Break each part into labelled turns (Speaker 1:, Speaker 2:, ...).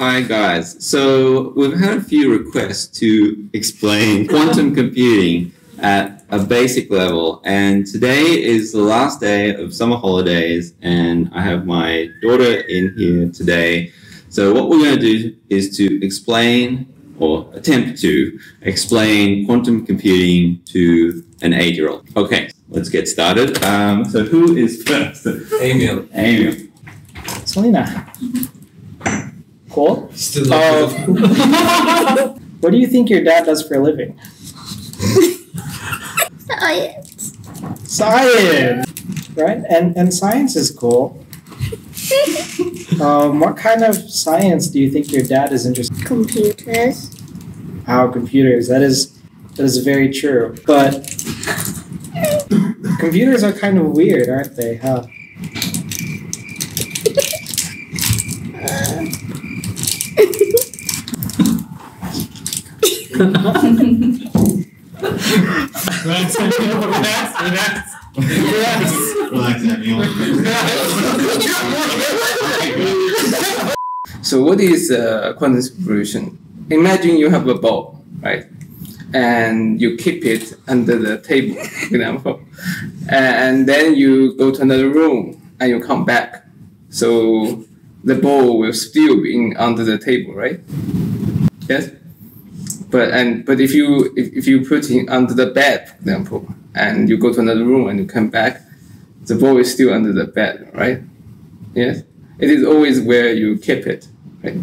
Speaker 1: Hi guys. So we've had a few requests to explain quantum computing at a basic level, and today is the last day of summer holidays, and I have my daughter in here today. So what we're going to do is to explain or attempt to explain quantum computing to an eight-year-old. Okay, let's get started. Um, so who is first?
Speaker 2: Emil.
Speaker 1: Emil.
Speaker 3: Selena. Cool.
Speaker 2: Still
Speaker 3: Uh, what do you think your dad does for a living?
Speaker 4: Science.
Speaker 3: Science. Right? And and science is cool. Um, what kind of science do you think your dad is interested in?
Speaker 4: Computers.
Speaker 3: in? How computers. That is that is very true. But computers are kind of weird, aren't they? Huh?
Speaker 2: Relax, relax, relax. Relax. So what is uh, quantum superposition? Imagine you have a ball, right? And you keep it under the table, for example. And then you go to another room and you come back. So the ball will still be in, under the table, right? Yes? But and but if you if, if you put it under the bed, for example, and you go to another room and you come back, the ball is still under the bed, right? Yes? It is always where you keep it, right?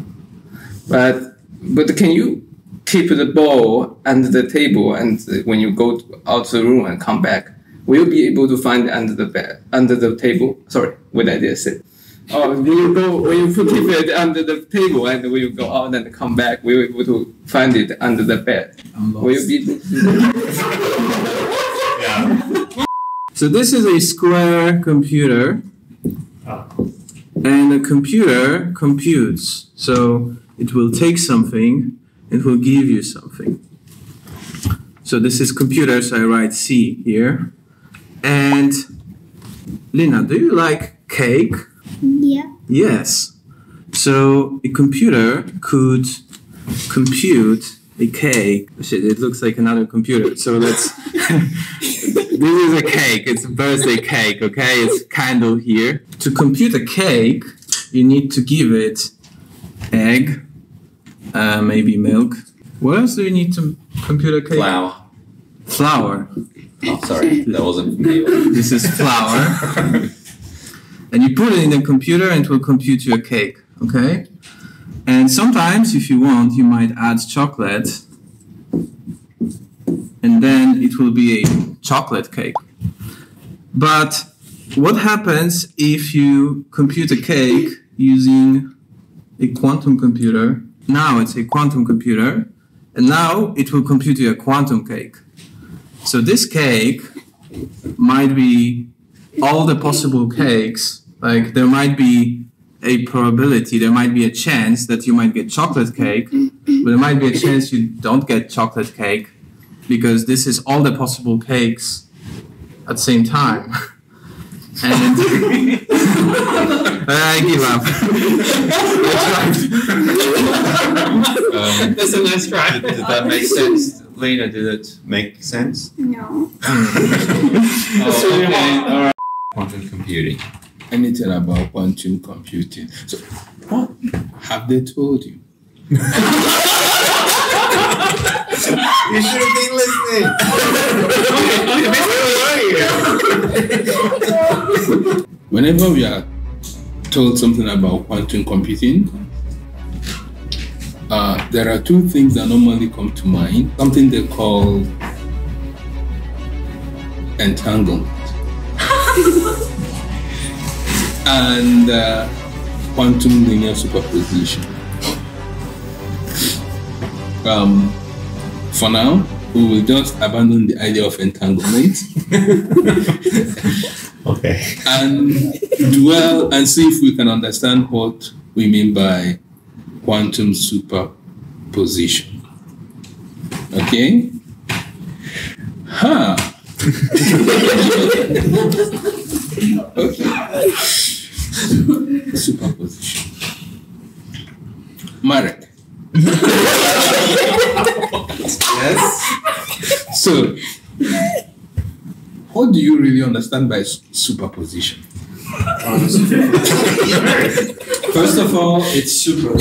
Speaker 2: But but can you keep the ball under the table and when you go out the room and come back, will you be able to find under the bed under the table? Sorry, what I just said. Oh, when you go when you put it under the table and when you go out and come back, we will you be able to find it under the bed? We'll be able to do that?
Speaker 5: Yeah.
Speaker 6: So this is a square computer, ah. and a computer computes. So it will take something, it will give you something. So this is computer, so I write C here. And Lina, do you like cake?
Speaker 4: Yeah.
Speaker 6: Yes. So a computer could compute a cake. Shit, it looks like another computer. So let's. this is a cake. It's a birthday cake. Okay, it's candle here. To compute a cake, you need to give it egg, uh, maybe milk. What else do you need to compute a cake?
Speaker 1: Flower.
Speaker 6: Flour.
Speaker 1: Oh, sorry, that wasn't me.
Speaker 6: This is flour. and you put it in the computer and it will compute your cake okay? And sometimes if you want you might add chocolate. And then it will be a chocolate cake. But what happens if you compute a cake using a quantum computer? Now it's a quantum computer. And now it will compute you a quantum cake. So this cake might be all the possible cakes like there might be a probability there might be a chance that you might get chocolate cake but there might be a chance you don't get chocolate cake because this is all the possible cakes at the same time and i give up
Speaker 1: Um,
Speaker 2: That's a nice try.
Speaker 1: did that make sense? Lena, did it make sense?
Speaker 4: No.
Speaker 1: Oh, okay, all right. Quantum computing.
Speaker 5: Anything about quantum computing. So, what have they told you?
Speaker 1: You should have been listening.
Speaker 5: Whenever we are told something about quantum computing, uh, there are two things that normally come to mind. Something they call entanglement and uh, quantum linear superposition. Um, for now, we will just abandon the idea of entanglement
Speaker 1: Okay.
Speaker 5: and dwell and see if we can understand what we mean by quantum superposition. Okay? Huh. okay. Superposition. Marek.
Speaker 6: Yes.
Speaker 5: So, what do you really understand by superposition?
Speaker 6: First of all, it's super.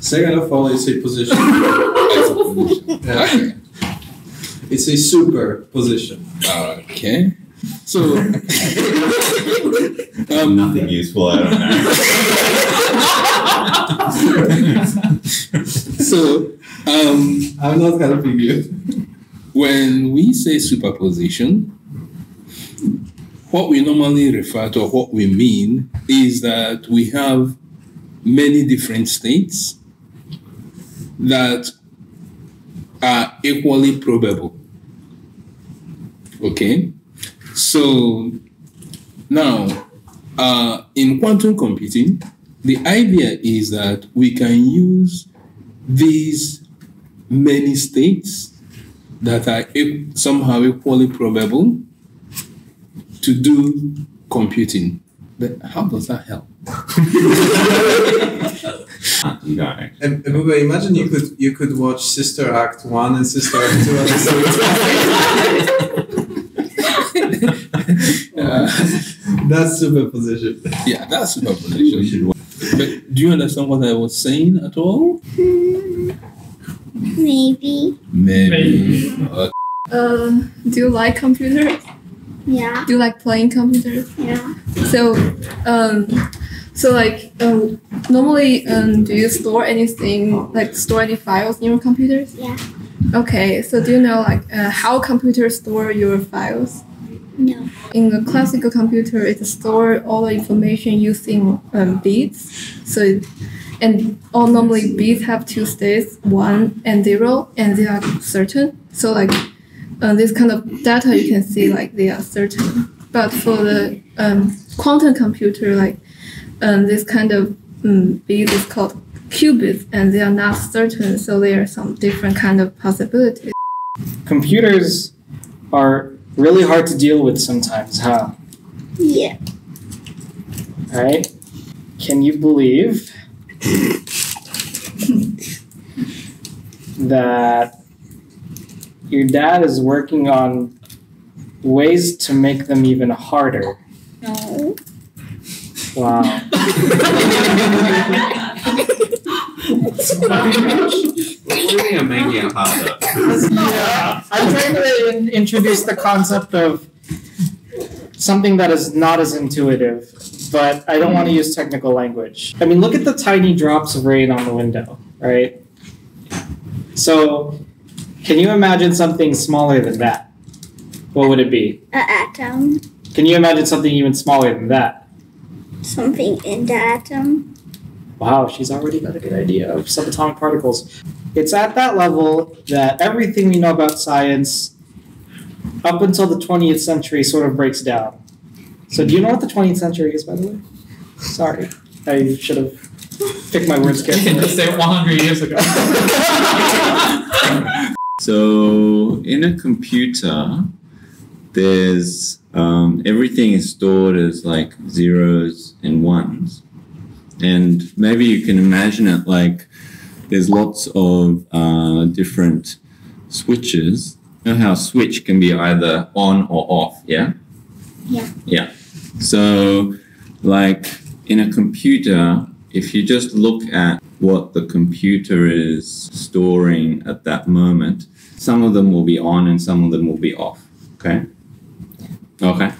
Speaker 6: Second of all, it's a position. Yeah. It's a super position.
Speaker 5: Okay. So, um,
Speaker 1: Nothing useful I don't know.
Speaker 5: so um,
Speaker 6: I'm not helping you.
Speaker 5: when we say superposition, what we normally refer to, or what we mean, is that we have many different states that are equally probable. Okay? So now, uh, in quantum computing, the idea is that we can use these many states that are e- somehow equally probable to do computing. But how does that help?
Speaker 1: you don't.
Speaker 6: And, and Bube, imagine you could you could watch Sister Act one and Sister Act two at the same time. That's superposition.
Speaker 5: Yeah, that's superposition. But do you understand what I was saying at all?
Speaker 4: Maybe.
Speaker 5: Maybe. Uh,
Speaker 7: Uh, do you like computers?
Speaker 4: Yeah.
Speaker 7: Do you like playing computers?
Speaker 4: Yeah.
Speaker 7: So, um, so like, um, normally, um, do you store anything like store any files in your computers?
Speaker 4: Yeah.
Speaker 7: Okay. So do you know like uh, how computers store your files? In a classical computer, it store all the information using um, bits. So, it, and all normally bits have two states, one and zero, and they are certain. So like, uh, this kind of data you can see like they are certain. But for the um, quantum computer, like um, this kind of um, bit is called qubits, and they are not certain. So there are some different kind of possibilities.
Speaker 3: Computers are really hard to deal with sometimes, huh?
Speaker 4: Yeah.
Speaker 3: Right? Can you believe that your dad is working on ways to make them even harder?
Speaker 4: No.
Speaker 3: Wow.
Speaker 1: What do you mean I'm making it harder?
Speaker 3: yeah, I'm trying to in- introduce the concept of something that is not as intuitive, but I don't want to use technical language. I mean, look at the tiny drops of rain on the window, right? So, can you imagine something smaller than that? What would it be?
Speaker 4: An atom.
Speaker 3: Can you imagine something even smaller than that?
Speaker 4: Something in the atom.
Speaker 3: Wow, she's already got a good idea of subatomic particles. It's at that level that everything we know about science up until the 20th century sort of breaks down. So, do you know what the 20th century is, by the way? Sorry, I should have picked my words
Speaker 8: You can
Speaker 3: carefully.
Speaker 8: just say 100 years ago.
Speaker 1: So in a computer, there's um, everything is stored as like zeros and ones, and maybe you can imagine it like there's lots of uh, different switches. You know how a switch can be either on or off, yeah?
Speaker 4: Yeah.
Speaker 1: Yeah. So, like in a computer, if you just look at what the computer is storing at that moment, some of them will be on and some of them will be off. Okay. Okay.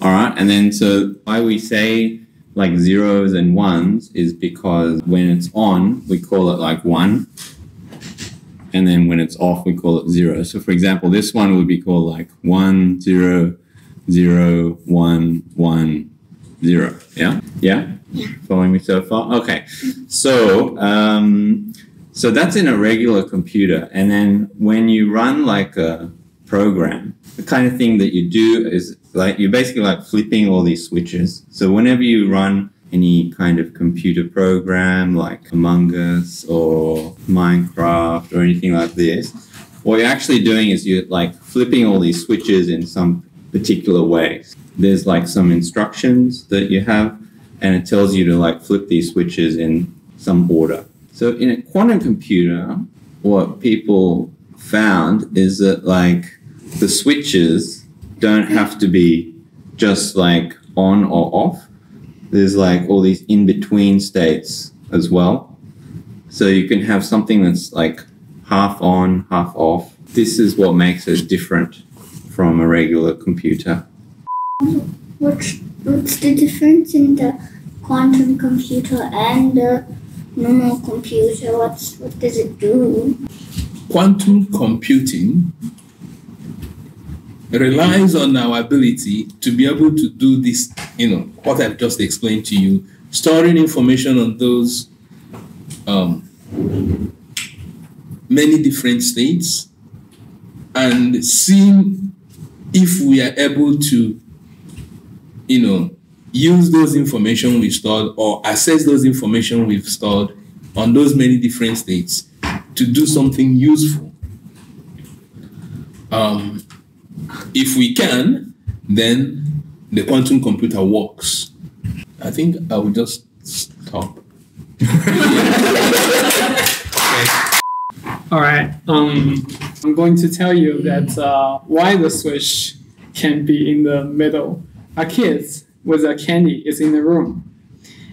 Speaker 1: All right. And then, so why we say like zeros and ones is because when it's on, we call it like one. And then when it's off, we call it zero. So, for example, this one would be called like one, zero, zero, one, one, zero. Yeah? Yeah? yeah. Following me so far? Okay. So, um, so that's in a regular computer. And then when you run like a program, the kind of thing that you do is like you're basically like flipping all these switches. So whenever you run any kind of computer program like Among Us or Minecraft or anything like this, what you're actually doing is you're like flipping all these switches in some particular way. There's like some instructions that you have, and it tells you to like flip these switches in some order. So in a quantum computer, what people found is that like the switches don't have to be just like on or off. There's like all these in between states as well. So you can have something that's like half on, half off. This is what makes it different from a regular computer.
Speaker 4: What's what's the difference in the quantum computer and the normal computer? What's what does it do?
Speaker 5: Quantum computing relies on our ability to be able to do this, you know, what I've just explained to you, storing information on those um, many different states and seeing if we are able to, you know, use those information we've stored or access those information we've stored on those many different states to do something useful. Um, if we can, then the quantum computer works. I think I will just stop.
Speaker 9: All right. Um, I'm going to tell you that uh, why the switch can be in the middle. A kid with a candy is in the room,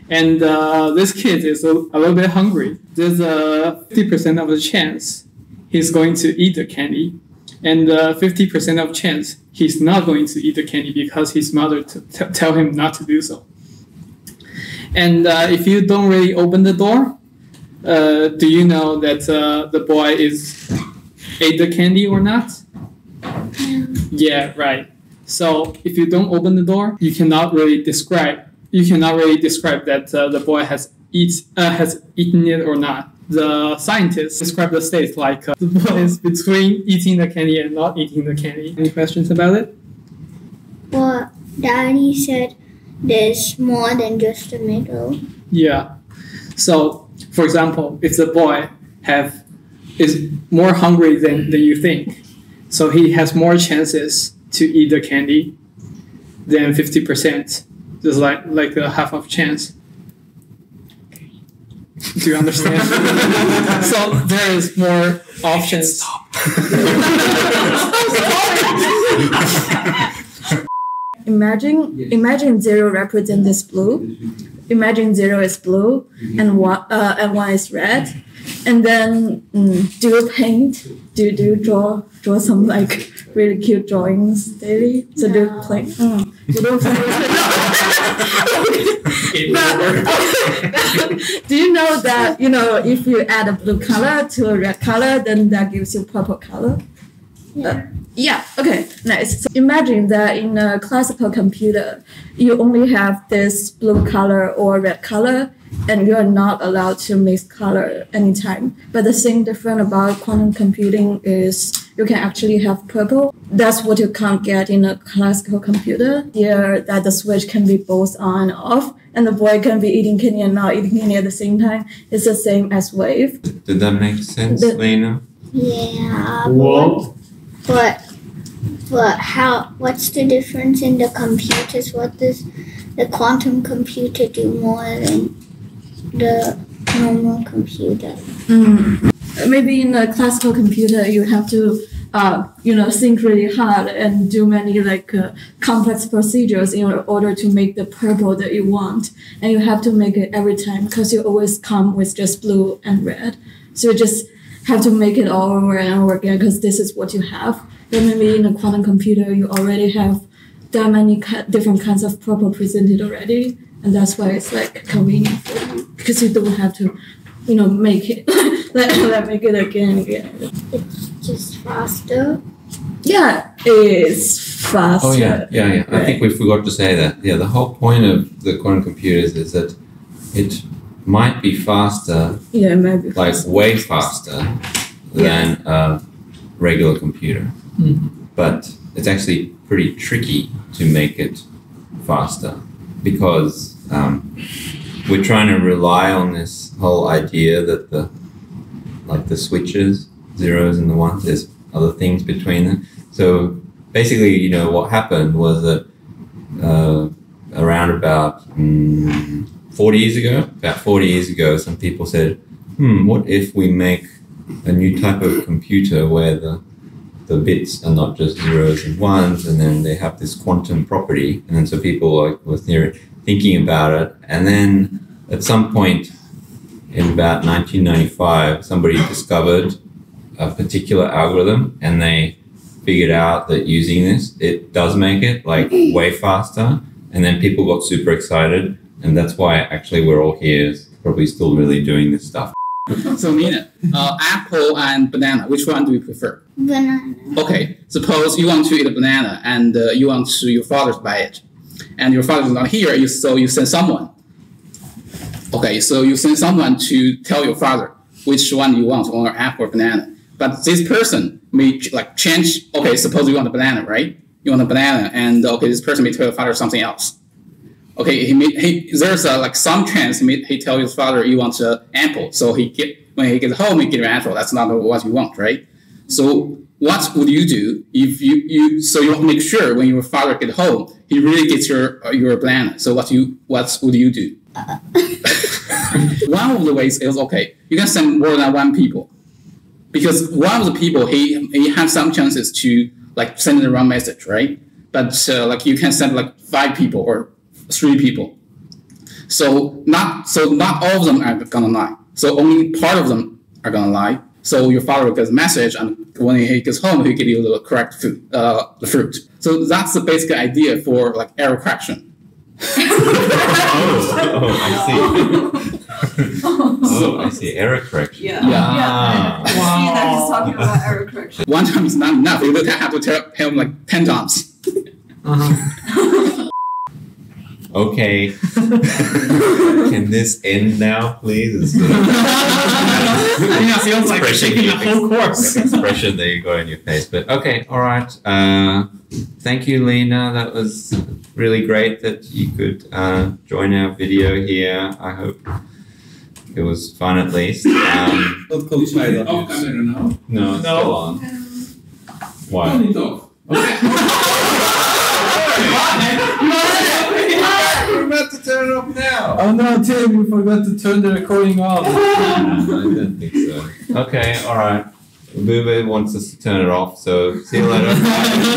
Speaker 9: and uh, this kid is a, a little bit hungry. There's a 50% of the chance he's going to eat the candy, and uh, 50% of chance he's not going to eat the candy because his mother tell him not to do so. And uh, if you don't really open the door, uh, do you know that uh, the boy is ate the candy or not? Yeah, right. So if you don't open the door, you cannot really describe. You cannot really describe that uh, the boy has eat uh, has eaten it or not. The scientists describe the state like uh, the boy is between eating the candy and not eating the candy. Any questions about it?
Speaker 4: Well, Daddy said there's more than just the middle.
Speaker 9: Yeah. So, for example, if the boy have is more hungry than, than you think, so he has more chances to eat the candy than fifty percent, just like like a half of chance. Do you understand? so there is more options.
Speaker 8: Imagine imagine zero represents this blue. Imagine zero is blue and one uh, and one is red. And then mm, do you paint? Do do you draw draw some like really cute drawings daily? So do you
Speaker 4: No.
Speaker 8: play? Mm, you don't play. do you know that you know if you add a blue color to a red color, then that gives you purple color?
Speaker 4: Yeah.
Speaker 8: Uh, yeah, okay, nice. So imagine that in a classical computer, you only have this blue color or red color, and you are not allowed to mix color anytime. But the thing different about quantum computing is you can actually have purple. That's what you can't get in a classical computer. Here, that the switch can be both on and off, and the boy can be eating candy and not eating candy at the same time. It's the same as wave.
Speaker 1: Did that make sense,
Speaker 8: The-
Speaker 1: Lena?
Speaker 4: Yeah. what- But but how? What's the difference in the computers? What does the quantum computer do more than the normal computer?
Speaker 8: Mm. Maybe in a classical computer, you have to, uh, you know, think really hard and do many like uh, complex procedures in order to make the purple that you want, and you have to make it every time because you always come with just blue and red. So you just have to make it all over and over again because this is what you have. Then maybe in a quantum computer, you already have that many different kinds of purple presented already, and that's why it's like convenient for you because you don't have to you know, make it, let make it again and again.
Speaker 4: It's just faster.
Speaker 8: Yeah, it's faster.
Speaker 1: Oh yeah, yeah, yeah. I think we forgot to say that. Yeah, the whole point of the quantum computers is that it might be faster,
Speaker 8: Yeah, maybe.
Speaker 1: like way faster than a regular computer, but it's actually pretty tricky to make it faster because um, we're trying to rely on this whole idea that the like the switches, zeros and the ones, there's other things between them. So basically, you know, what happened was that uh, around about mm, 40 years ago, about 40 years ago, some people said, hmm, what if we make a new type of computer where the the bits are not just zeros and ones, and then they have this quantum property. And then so people like were thinking about it, and then at some point in about 1995, somebody discovered a particular algorithm, and they figured out that using this, it does make it like way faster. And then people got super excited, and that's why actually we're all here, probably still really doing this stuff.
Speaker 10: So Nina, uh, apple and banana, which one do you prefer?
Speaker 4: Banana.
Speaker 10: Okay, suppose you want to eat a banana and uh, you want to, your father to buy it, and your father is not here, you, so you send someone. Okay, so you send someone to tell your father which one you want, or apple or banana. But this person may like change. Okay, suppose you want a banana, right? You want a banana, and okay, this person may tell your father something else. Okay, he, may, he there's a, like some chance he, may, he tell his father you want an apple, so he get when he gets home he get an apple. That's not what you want, right? So what would you do if you, you so you make sure when your father get home he really gets your uh, your banana. So what you what would you do? one of the ways is okay. You can send more than one people because one of the people he he has some chances to like send the wrong message, right? But uh, like you can send like five people or three people. So not so not all of them are gonna lie. So only part of them are gonna lie. So your father gets a message, and when he gets home, he give you the correct food, uh, the fruit. So that's the basic idea for like error correction.
Speaker 1: oh, oh, I see. Oh, I see. Error correction.
Speaker 11: Yeah.
Speaker 10: Yeah.
Speaker 1: Ah.
Speaker 11: I see that he's talking about error correction.
Speaker 10: One time is not enough. You have to tell him like ten times.
Speaker 1: Okay. Can this end now, please? It's sort of-
Speaker 3: feels like shaking the whole course.
Speaker 1: expression that you got in your face. But okay, all right. Uh, thank you, Lena. That was really great that you could uh, join our video here. I hope it was fun at least. Um,
Speaker 5: Not qualified.
Speaker 6: Off camera now.
Speaker 1: no, it's still on.
Speaker 6: Turn
Speaker 1: Why?
Speaker 6: it off.
Speaker 1: We're about to turn it off now.
Speaker 6: Oh no, Tim, you forgot to turn the recording off.
Speaker 1: I don't think so. Okay, all right. Booba wants us to turn it off, so see you later.